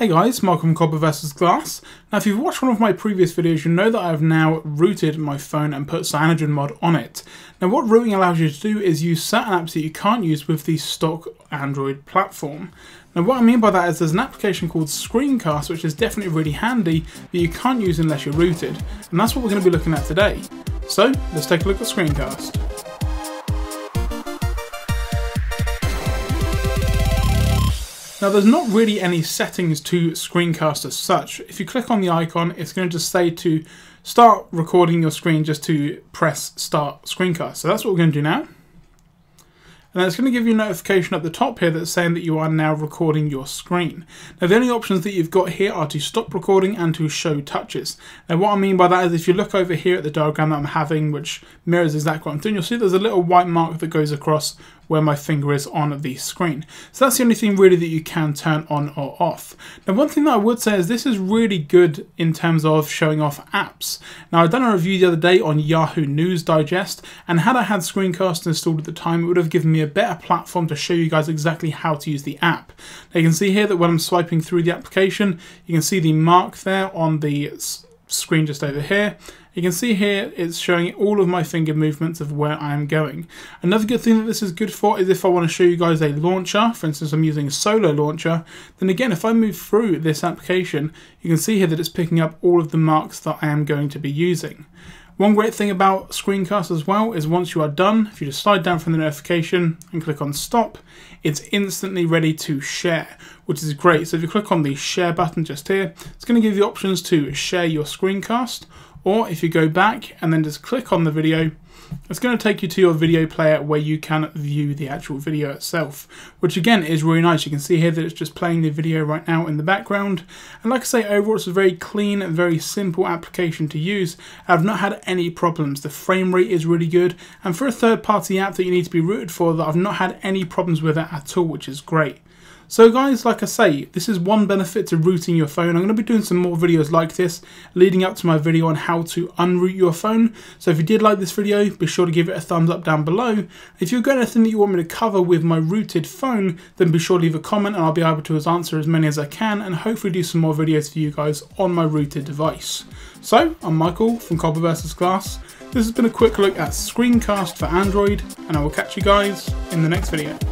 Hey guys, Malcolm Copper vs Glass. Now if you've watched one of my previous videos you know that I've now rooted my phone and put CyanogenMod on it. Now what rooting allows you to do is use certain apps that you can't use with the stock Android platform. Now what I mean by that is there's an application called Screencast which is definitely really handy but you can't use unless you're rooted and that's what we're going to be looking at today. So let's take a look at Screencast. Now there's not really any settings to Screencast as such. If you click on the icon, it's going to just say to start recording your screen just to press start screencast. So that's what we're going to do now. And it's going to give you a notification at the top here that's saying that you are now recording your screen. Now the only options that you've got here are to stop recording and to show touches. Now what I mean by that is if you look over here at the diagram that I'm having, which mirrors exactly what I'm doing, you'll see there's a little white mark that goes across where my finger is on the screen. So that's the only thing really that you can turn on or off. Now one thing that I would say is this is really good in terms of showing off apps. Now I've done a review the other day on Yahoo News Digest and had I had Screencast installed at the time it would have given me a better platform to show you guys exactly how to use the app. Now you can see here that when I'm swiping through the application you can see the mark there on the screen just over here you can see here it's showing all of my finger movements of where I am going. Another good thing that this is good for is if I want to show you guys a launcher, for instance I'm using a solo launcher, then again if I move through this application you can see here that it's picking up all of the marks that I am going to be using. One great thing about Screencast as well is once you are done, if you just slide down from the notification and click on stop, it's instantly ready to share, which is great. So if you click on the share button just here, it's going to give you options to share your screencast or if you go back and then just click on the video, it's going to take you to your video player where you can view the actual video itself, which again is really nice. You can see here that it's just playing the video right now in the background. And like I say, overall it's a very clean very simple application to use. I've not had any problems. The frame rate is really good. And for a third party app that you need to be rooted for, that I've not had any problems with it at all, which is great. So guys, like I say, this is one benefit to rooting your phone. I'm going to be doing some more videos like this leading up to my video on how to unroot your phone. So if you did like this video, be sure to give it a thumbs up down below. If you've got anything that you want me to cover with my rooted phone, then be sure to leave a comment and I'll be able to answer as many as I can and hopefully do some more videos for you guys on my rooted device. So, I'm Michael from Copper vs Glass. This has been a quick look at Screencast for Android and I will catch you guys in the next video.